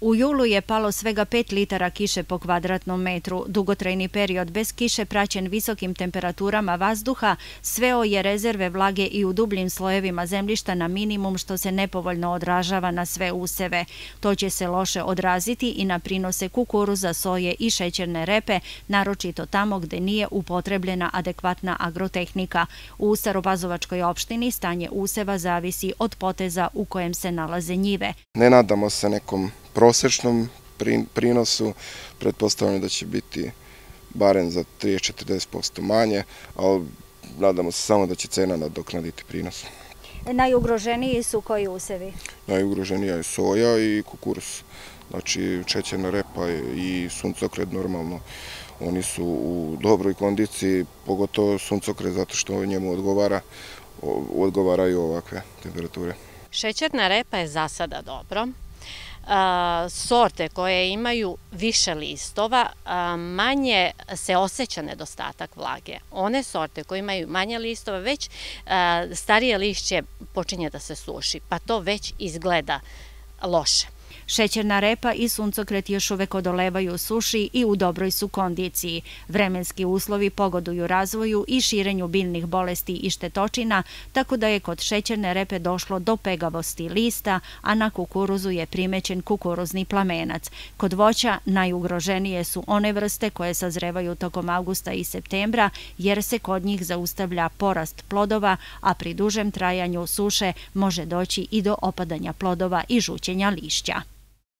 U julu je palo svega 5 litara kiše po kvadratnom metru. Dugotrajni period bez kiše praćen visokim temperaturama vazduha sveo je rezerve vlage i u dubljim slojevima zemljišta na minimum što se nepovoljno odražava na sve useve. To će se loše odraziti i na prinose kukuruza, soje i šećerne repe, naročito tamo gde nije upotrebljena adekvatna agrotehnika. U Starobazovačkoj opštini stanje useva zavisi od poteza u kojem se nalaze njive. Ne nadamo se nekom prosečnom prinosu, pretpostavljamo da će biti barem za 30-40% manje, ali nadamo se samo da će cena nadoknaditi prinos. Najugroženiji su koji usevi? Najugroženija je soja i kukurus. Znači čećerna repa i suncokret normalno. Oni su u dobroj kondiciji, pogotovo suncokret zato što njemu odgovaraju ovakve temperature. Šećerna repa je za sada dobro sorte koje imaju više listova, manje se osjeća nedostatak vlage. One sorte koje imaju manje listova, već starije lišće počinje da se suši, pa to već izgleda loše. Šećerna repa i suncokret još uvek odolevaju suši i u dobroj su kondiciji. Vremenski uslovi pogoduju razvoju i širenju biljnih bolesti i štetočina, tako da je kod šećerne repe došlo do pegavosti lista, a na kukuruzu je primećen kukuruzni plamenac. Kod voća najugroženije su one vrste koje sazrevaju tokom augusta i septembra, jer se kod njih zaustavlja porast plodova, a pri dužem trajanju suše može doći i do opadanja plodova i žućenja lišća.